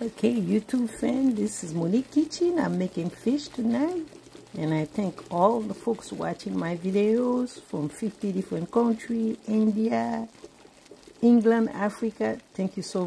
Okay, YouTube fan. this is Monique Kitchen. I'm making fish tonight. And I thank all the folks watching my videos from 50 different countries, India, England, Africa. Thank you so much.